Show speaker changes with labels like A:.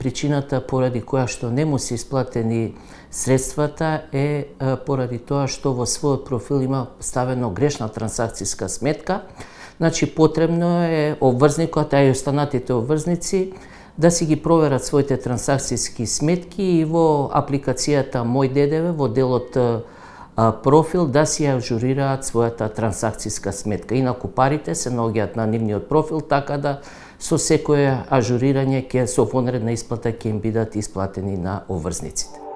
A: причината поради која што не му се исплатени средствата е поради тоа што во својот профил има ставено грешна трансакцијска сметка. Значи потребно е обврзникот, а и останатите обврзници да си ги проверат своите трансакцијски сметки и во апликацијата Мој ДДВ во делот профил да си ажурираат својата трансакцијска сметка. Инаку парите се наоѓаат на нивниот профил, така да со секое ажурирање ќе со вонредна исплата ќе им бидат исплатени на обврзниците.